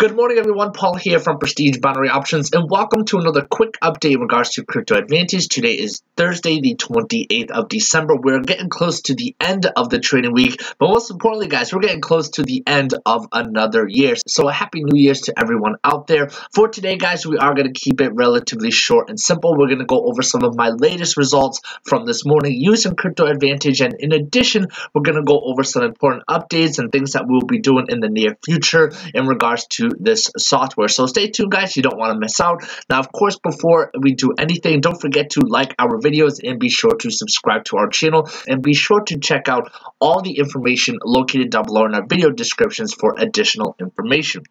Good morning, everyone. Paul here from Prestige Binary Options, and welcome to another quick update in regards to Crypto Advantage. Today is Thursday, the 28th of December. We're getting close to the end of the trading week, but most importantly, guys, we're getting close to the end of another year. So, a happy New Year's to everyone out there. For today, guys, we are going to keep it relatively short and simple. We're going to go over some of my latest results from this morning using Crypto Advantage, and in addition, we're going to go over some important updates and things that we'll be doing in the near future in regards to this software. So stay tuned, guys. You don't want to miss out. Now, of course, before we do anything, don't forget to like our videos and be sure to subscribe to our channel and be sure to check out all the information located down below in our video descriptions for additional information.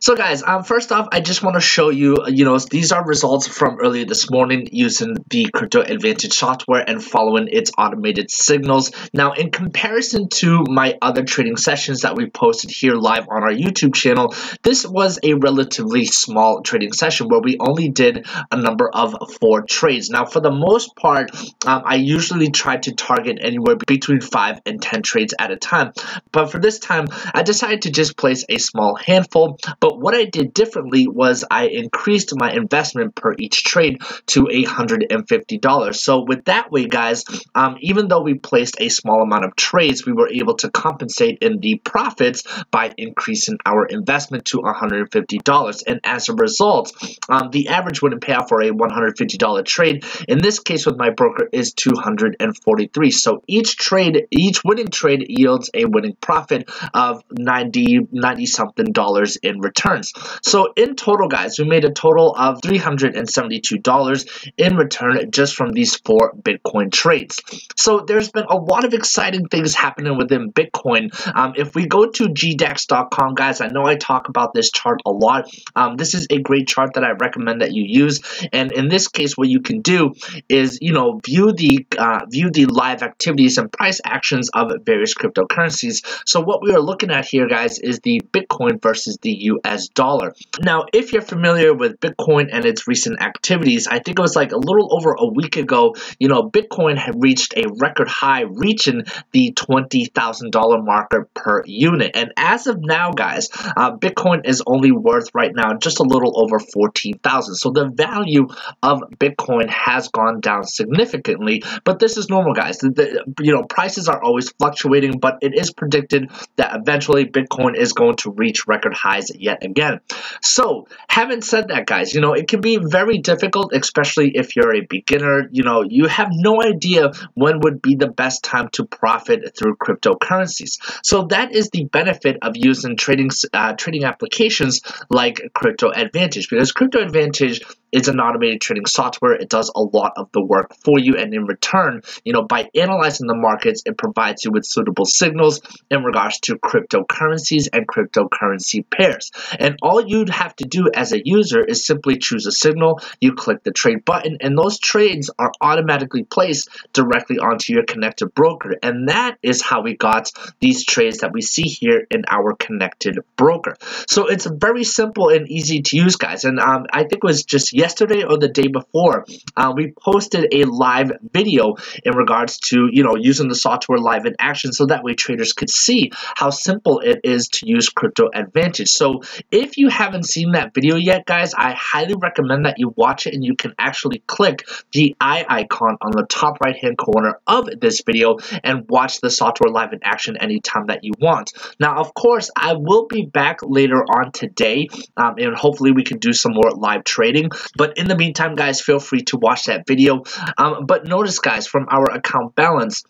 So guys, um, first off, I just want to show you, you know, these are results from earlier this morning using the Crypto Advantage software and following its automated signals. Now, in comparison to my other trading sessions that we posted here live on our YouTube channel, this was a relatively small trading session where we only did a number of four trades. Now, for the most part, um, I usually try to target anywhere between five and 10 trades at a time. But for this time, I decided to just place a small handful but what I did differently was I increased my investment per each trade to $850. So with that way, guys, um, even though we placed a small amount of trades, we were able to compensate in the profits by increasing our investment to $150. And as a result, um, the average wouldn't pay for a $150 trade. In this case with my broker is 243. So each trade, each winning trade yields a winning profit of 90, 90 something dollars in returns. So in total, guys, we made a total of $372 in return just from these four Bitcoin trades. So there's been a lot of exciting things happening within Bitcoin. Um, if we go to gdax.com, guys, I know I talk about this chart a lot. Um, this is a great chart that I recommend that you use. And in this case, what you can do is, you know, view the uh, view the live activities and price actions of various cryptocurrencies. So what we are looking at here, guys, is the Bitcoin versus the US dollar. Now, if you're familiar with Bitcoin and its recent activities, I think it was like a little over a week ago, you know, Bitcoin had reached a record high, reaching the $20,000 marker per unit. And as of now, guys, uh, Bitcoin is only worth right now just a little over 14,000. So the value of Bitcoin has gone down significantly, but this is normal, guys. The, the, you know, prices are always fluctuating, but it is predicted that eventually Bitcoin is going to reach record highs yet again. So, having said that, guys, you know, it can be very difficult, especially if you're a beginner. You know, you have no idea when would be the best time to profit through cryptocurrencies. So that is the benefit of using trading uh, trading applications like Crypto Advantage, because Crypto Advantage is an automated trading software. It does a lot of the work for you, and in return, you know, by analyzing the markets, it provides you with suitable signals in regards to cryptocurrencies and cryptocurrency pairs. And all you'd have to do as a user is simply choose a signal, you click the trade button, and those trades are automatically placed directly onto your connected broker. And that is how we got these trades that we see here in our connected broker. So it's very simple and easy to use, guys. And um, I think it was just yesterday or the day before, uh, we posted a live video in regards to, you know, using the software live in action so that way traders could see how simple it is to use Crypto Advantage. So if you haven't seen that video yet, guys, I highly recommend that you watch it and you can actually click the eye icon on the top right hand corner of this video and watch the software live in action anytime that you want. Now, of course, I will be back later on today um, and hopefully we can do some more live trading. But in the meantime, guys, feel free to watch that video. Um, but notice, guys, from our account balance,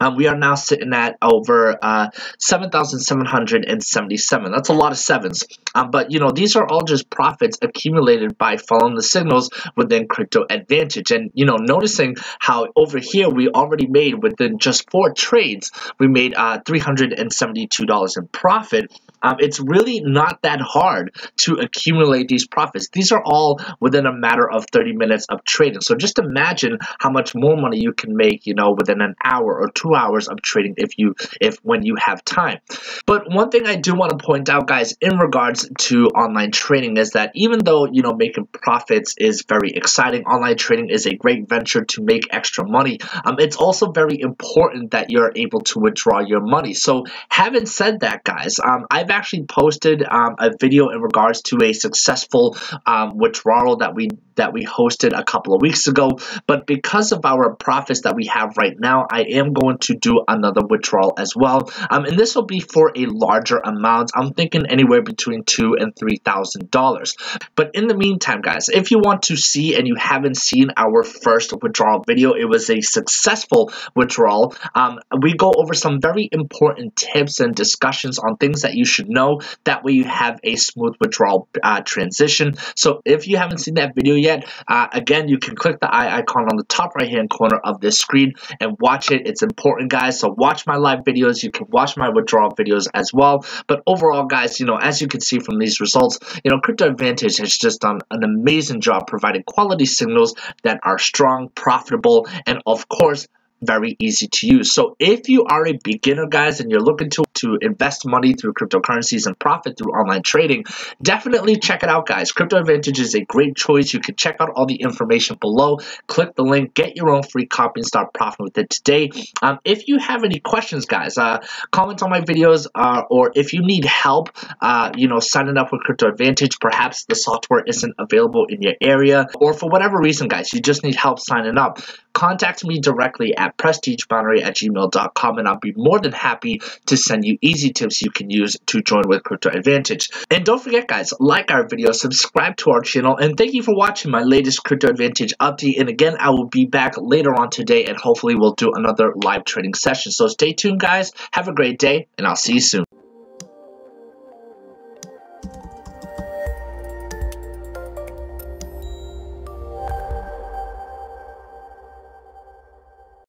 um, we are now sitting at over uh, 7,777. That's a lot of sevens. Um, but, you know, these are all just profits accumulated by following the signals within Crypto Advantage. And, you know, noticing how over here we already made within just four trades, we made uh, $372 in profit. Um, it's really not that hard to accumulate these profits. These are all within a matter of 30 minutes of trading. So just imagine how much more money you can make, you know, within an hour or two two hours of trading if you if when you have time. But one thing I do want to point out, guys, in regards to online trading is that even though you know making profits is very exciting, online trading is a great venture to make extra money. Um, it's also very important that you're able to withdraw your money. So having said that, guys, um, I've actually posted um, a video in regards to a successful um, withdrawal that we that we hosted a couple of weeks ago. But because of our profits that we have right now, I am going to do another withdrawal as well. Um, and this will be for a larger amount. I'm thinking anywhere between two and three thousand dollars. But in the meantime, guys, if you want to see and you haven't seen our first withdrawal video, it was a successful withdrawal. Um, we go over some very important tips and discussions on things that you should know. That way, you have a smooth withdrawal uh, transition. So if you haven't seen that video yet, uh, again, you can click the eye icon on the top right hand corner of this screen and watch it. It's important, guys. So watch my live videos. You can watch my withdrawal videos as well. But overall, guys, you know, as you can see from these results, you know, Crypto Advantage has just done an amazing job providing quality signals that are strong, profitable, and of course, very easy to use. So if you are a beginner, guys, and you're looking to, to invest money through cryptocurrencies and profit through online trading, definitely check it out, guys. Crypto Advantage is a great choice. You can check out all the information below. Click the link, get your own free copy, and start profiting with it today. Um, if you have any questions, guys, uh, comment on my videos, uh, or if you need help, uh, you know, signing up with Crypto Advantage, perhaps the software isn't available in your area, or for whatever reason, guys, you just need help signing up, contact me directly at prestigebinary at gmail.com and I'll be more than happy to send you easy tips you can use to join with Crypto Advantage. And don't forget guys, like our video, subscribe to our channel, and thank you for watching my latest Crypto Advantage update. And again, I will be back later on today and hopefully we'll do another live trading session. So stay tuned guys, have a great day, and I'll see you soon.